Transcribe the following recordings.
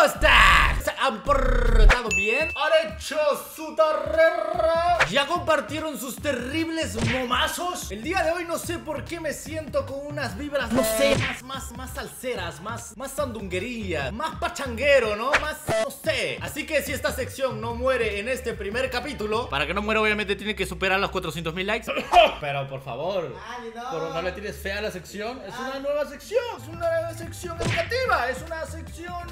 ¿Cómo estás? ¿Se han portado bien? ¿Han hecho su tarea? ¿Ya compartieron sus terribles momazos? El día de hoy no sé por qué me siento con unas vibras, no sé, más, más, más salseras, más, más sandunguería, más pachanguero, ¿no? Más, no sé. Así que si esta sección no muere en este primer capítulo, para que no muera obviamente tiene que superar los 400 mil likes. Pero por favor, Ay, no. por no le tires fea a la sección, es una nueva sección, es una nueva sección educativa, es una sección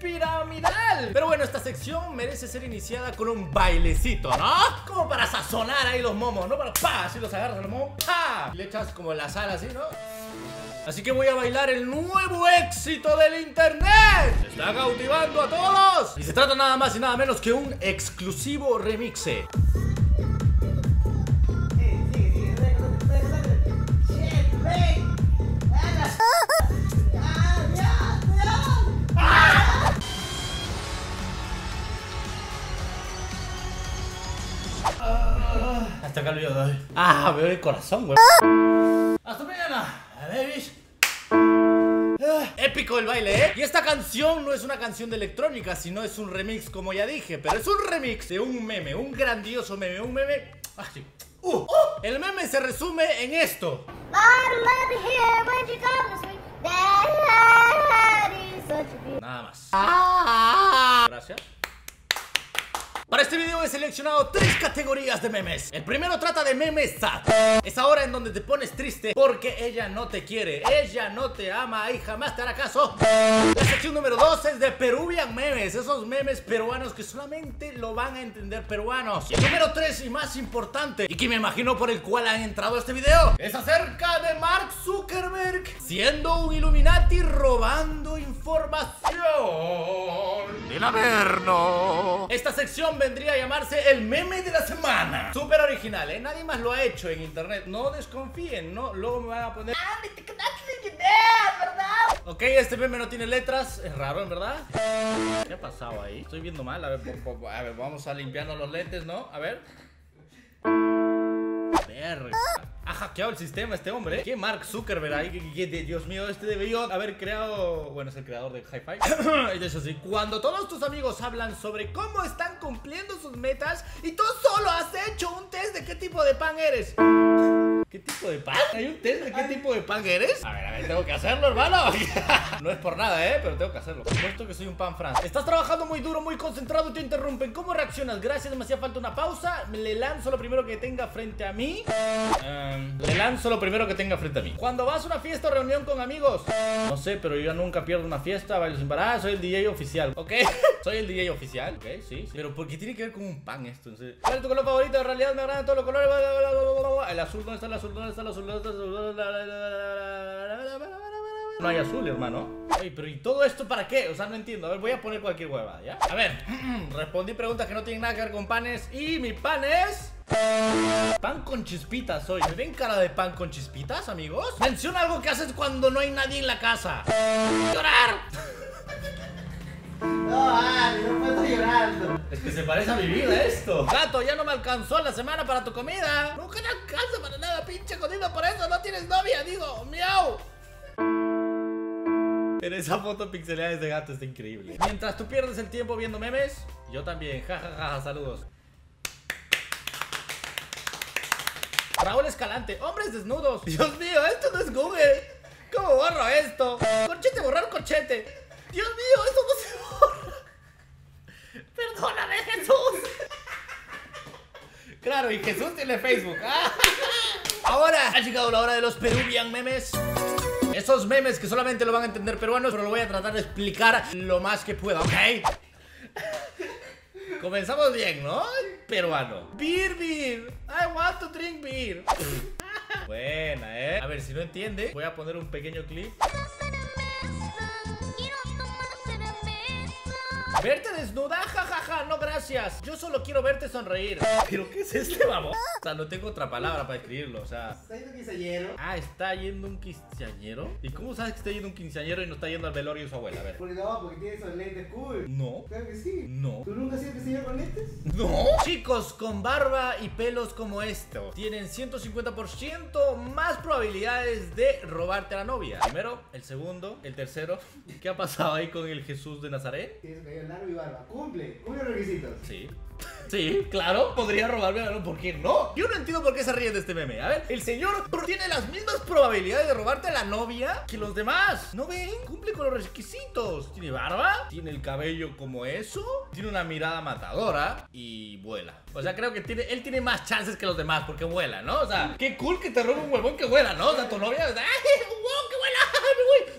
piramidal. Pero bueno, esta sección merece ser iniciada con un bailecito, ¿no? Como para sazonar ahí los momos, ¿no? Para pa, así los agarras los momos, pa, y le echas como la sal así, ¿no? Así que voy a bailar el nuevo éxito del internet. Está cautivando a todos. Y se trata nada más y nada menos que un exclusivo remixe. Hasta acá el video de hoy. Ah, veo el corazón, güey. Épico el baile, ¿eh? Y esta canción no es una canción de electrónica, sino es un remix, como ya dije. Pero es un remix de un meme, un grandioso meme, un meme. Ah, sí. Uh, uh. El meme se resume en esto. Nada más. Gracias. Para este video he seleccionado tres categorías de memes. El primero trata de memes sad. Es ahora en donde te pones triste porque ella no te quiere, ella no te ama y jamás te hará caso. La sección número dos es de Peruvian memes, esos memes peruanos que solamente lo van a entender peruanos. Y el número tres y más importante, y que me imagino por el cual han entrado a este video, es acerca de Mark Zuckerberg siendo un Illuminati robando información del Averno. Esta sección vendría a llamarse el meme de la semana. Súper original, ¿eh? Nadie más lo ha hecho en internet. No desconfíen, ¿no? Luego me van a poner... Ah, me te quedaste sin idea, ¿verdad? Ok, este meme no tiene letras. Es raro, en verdad. ¿Qué ha pasado ahí? Estoy viendo mal. A ver, po- po- a ver vamos a limpiarnos los lentes, ¿no? A ver. Verga. Ha hackeado el sistema este hombre. ¿Qué Mark Zuckerberg ahí? ¿Qué- qué- Dios mío, este debió haber creado. Bueno, es el creador de Hi-Fi. y eso sí. Cuando todos tus amigos hablan sobre cómo están cumpliendo sus metas y tú solo has hecho un test de qué tipo de pan eres. ¿Qué tipo de pan? ¿Hay un test de qué tipo de pan eres? A ver, a ver, tengo que hacerlo, hermano. no es por nada, ¿eh? Pero tengo que hacerlo. Por supuesto que soy un pan France. Estás trabajando muy duro, muy concentrado y te interrumpen. ¿Cómo reaccionas? Gracias, me hacía falta una pausa. Le lanzo lo primero que tenga frente a mí. Em, le lanzo lo primero que tenga frente a mí. Cuando vas a una fiesta o reunión con amigos. No sé, pero yo nunca pierdo una fiesta, bailo sin parar. Soy el DJ oficial, ¿ok? soy el DJ oficial, ¿ok? Sí, sí. Pero ¿por qué tiene que ver con un pan esto? ¿Cuál es tu color favorito? En realidad me agradan todos los colores. El azul, ¿dónde está el azul? ¿Dónde está el azul? ¿Dónde está el azul? No hay azul, hermano. Ey, pero ¿y todo esto para qué? O sea, no entiendo. A ver, voy a poner cualquier hueva, ¿ya? A ver, respondí preguntas que no tienen nada que ver con panes. Y mi pan es. Pan con chispitas hoy. ¿Me ven cara de pan con chispitas, amigos? Menciona algo que haces cuando no hay nadie en la casa. ¡Llorar! No, Ale, no puedo llorando. Es que se parece a mi vida esto. Gato, ya no me alcanzó la semana para tu comida. Nunca te alcanza para nada, pinche jodido. Por eso no tienes novia, digo. Miau. En esa foto pixelada de ese gato está increíble. Mientras tú pierdes el tiempo viendo memes, yo también. Ja, ja, ja, ja, saludos. Raúl Escalante, hombres desnudos. Dios mío, esto no es Google. ¿Cómo borro esto? Corchete, borrar corchete. Dios mío, esto no se. Perdóname, Jesús. Claro, y Jesús tiene Facebook. Ah. Ahora ha llegado la hora de los Peruvian memes. Esos memes que solamente lo van a entender peruanos, pero lo voy a tratar de explicar lo más que pueda, ¿ok? Comenzamos bien, ¿no? Peruano. Beer, beer. I want to drink beer. Buena, ¿eh? A ver, si no entiende, voy a poner un pequeño clip. ¿Verte desnuda? Jajaja, no gracias. Yo solo quiero verte sonreír. ¿Pero qué es este vamos? O sea, no tengo otra palabra para escribirlo, o sea. ¿Está yendo quinceañero? Ah, está yendo un quinceañero. ¿Y cómo sabes que está yendo un quinceañero y no está yendo al velorio de su abuela? A ver. Porque no, porque tiene esos lentes cool. No. Claro que sí. No. ¿Tú nunca has sido quinceañero con lentes? No. Chicos con barba y pelos como esto tienen 150% más probabilidades de robarte a la novia. Primero, el segundo, el tercero. ¿Qué ha pasado ahí con el Jesús de Nazaret? Tiene su y barba. Cumple, cumple los requisitos. Sí. Sí, claro, podría robarme a ¿por qué no? Yo no entiendo por qué se ríen de este meme. A ver, el señor tiene las mismas probabilidades de robarte a la novia que los demás. ¿No ven? Cumple con los requisitos. Tiene barba, tiene el cabello como eso, tiene una mirada matadora y vuela. O sea, creo que tiene, él tiene más chances que los demás porque vuela, ¿no? O sea, qué cool que te robe un huevón que vuela, ¿no? O sea, tu novia, ¡ay, wow, que vuela!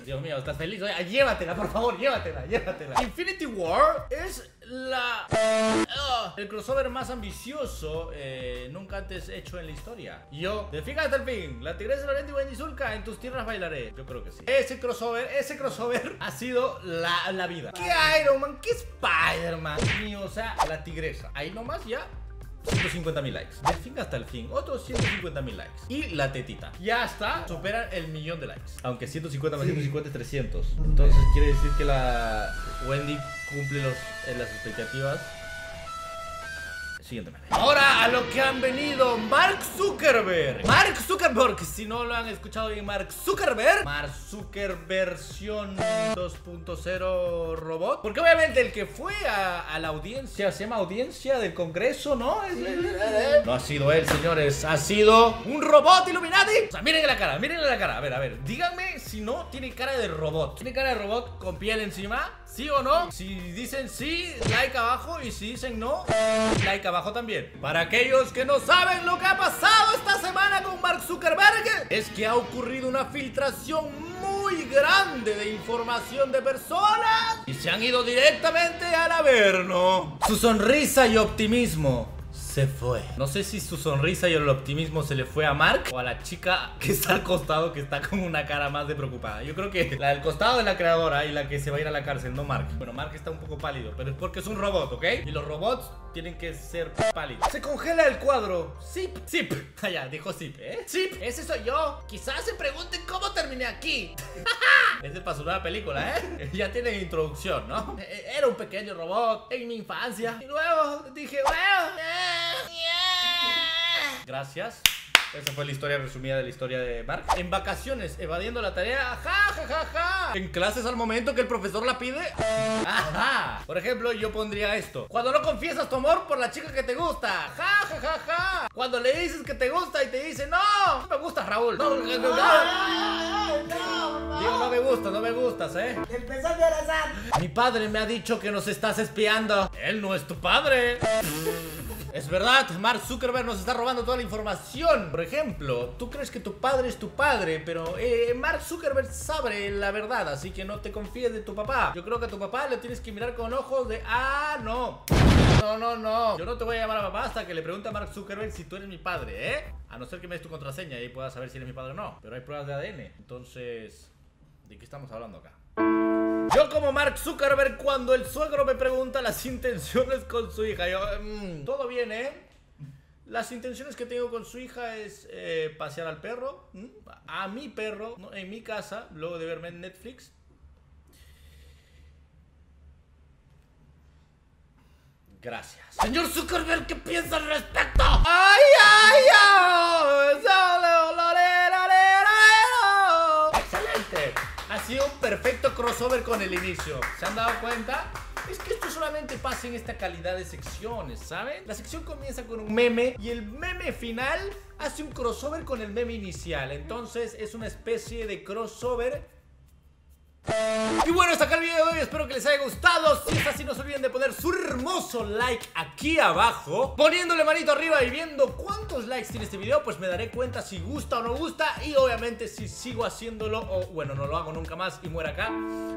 Dios mío, ¿estás feliz? Oye, llévatela, por favor, llévatela, llévatela. Infinity War es la... Ah, el crossover más ambicioso eh, nunca antes hecho en la historia. Yo, de fin hasta el fin, la tigresa Lorente y Wendy Zulka, en tus tierras bailaré. Yo creo que sí. Ese crossover, ese crossover ha sido la, la vida. ¿Qué Iron Man? ¿Qué Spider-Man? O sea, la tigresa. Ahí nomás ya 150 mil likes. Del fin hasta el fin, otros 150 mil likes. Y la tetita. Ya está, supera el millón de likes. Aunque 150 más Sí. 150 es 300. Entonces quiere decir que la Wendy cumple los, en las expectativas. Siguiente meme. Ahora a lo que han venido Mark Zuckerberg. Mark Zuckerberg, si no lo han escuchado bien, Mark Zuckerberg. Mark Zuckerberg versión 2.0 robot. Porque obviamente el que fue a, a la audiencia, se llama audiencia del Congreso, ¿no? Es- No ha sido él, señores. Ha sido un robot Illuminati. O sea, miren la cara, miren la cara. A ver, a ver. Díganme si no tiene cara de robot. ¿Tiene cara de robot con piel encima? ¿Sí o no? Si dicen sí, like abajo. Y si dicen no, like abajo también. Para aquellos que no saben lo que ha pasado esta semana con Mark Zuckerberg, es que ha ocurrido una filtración muy grande de información de personas y se han ido directamente al averno. Su sonrisa y optimismo se fue. No sé si su sonrisa y el optimismo se le fue a Mark o a la chica que está al costado que está con una cara más de preocupada. Yo creo que la del costado de la creadora y la que se va a ir a la cárcel, no Mark. Bueno, Mark está un poco pálido, pero es porque es un robot, ¿ok? Y los robots tienen que ser pálidos. Se congela el cuadro. Zip, zip. Ah, ya, dijo zip, ¿eh? Zip, ese soy yo. Quizás se pregunten cómo terminé aquí. Ese es para su nueva película, ¿eh? Ya tiene introducción, ¿no? Eh, Era un pequeño robot en mi infancia. Y luego dije, bueno. eh. Gracias. Esa fue la historia resumida de la historia de Mark. En vacaciones, evadiendo la tarea. Ja, ja, ja, ja. En clases al momento que el profesor la pide. Ajá. Por ejemplo, yo pondría esto. Cuando no confiesas tu amor por la chica que te gusta. Ja, ja, ja, ja. Cuando le dices que te gusta y te dice, no, no me gusta Raúl. No, no, no, no. ¡Ay, no, Digo, me gustas, no me gustas, ¿eh? Empezó a abrazar. Mi padre me ha dicho que nos estás espiando. Él no es tu padre. Es verdad, Mark Zuckerberg nos está robando toda la información. Por ejemplo, tú crees que tu padre es tu padre, pero eh, Mark Zuckerberg sabe la verdad, así que no te confíes de tu papá. Yo creo que a tu papá le tienes que mirar con ojos de, ah, no. No, no, no. Yo no te voy a llamar a papá hasta que le pregunte a Mark Zuckerberg si tú eres mi padre, ¿eh? A no ser que me des tu contraseña y puedas saber si eres mi padre o no. Pero hay pruebas de ADN. Entonces, ¿de qué estamos hablando acá? Yo como Mark Zuckerberg cuando el suegro me pregunta las intenciones con su hija, yo, mm, todo bien, ¿eh? Las intenciones que tengo con su hija es eh, pasear al perro, ¿m? a mi perro, en mi casa, luego de verme en Netflix. Gracias. Señor Zuckerberg, ¿qué piensa al respecto? ¡Ay, ay, ay! Un perfecto crossover con el inicio. ¿Se han dado cuenta? Es que esto solamente pasa en esta calidad de secciones, ¿saben? La sección comienza con un meme y el meme final hace un crossover con el meme inicial. Entonces es una especie de crossover y bueno, hasta acá el video de hoy, espero que les haya gustado. Si es así, no se olviden de poner su hermoso like aquí abajo Poniéndole manito arriba y viendo cuántos likes tiene este video Pues me daré cuenta si gusta o no gusta. Y obviamente si sigo haciéndolo o bueno, no lo hago nunca más y muera acá.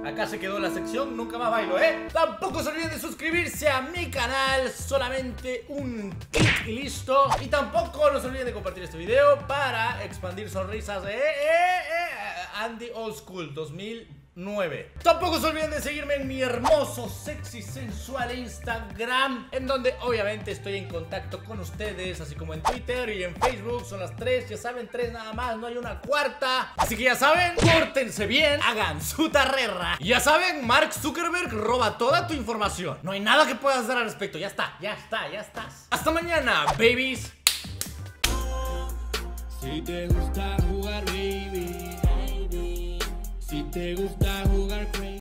Acá se quedó la sección, nunca más bailo, ¿eh? Tampoco se olviden de suscribirse a mi canal. Solamente un clic y listo. Y tampoco no se olviden de compartir este video Para expandir sonrisas, ¿eh? eh, eh Andy Old School 2009. Tampoco se olviden de seguirme en mi hermoso, sexy, sensual Instagram, en donde obviamente estoy en contacto con ustedes, así como en Twitter y en Facebook. Son las tres, ya saben, tres nada más, no hay una cuarta. Así que ya saben, córtense bien, hagan su tarrera. Ya saben, Mark Zuckerberg roba toda tu información. No hay nada que puedas hacer al respecto. Ya está, ya está, ya estás. Hasta mañana, babies. Si te gusta jugar, baby. Si te gusta jugar.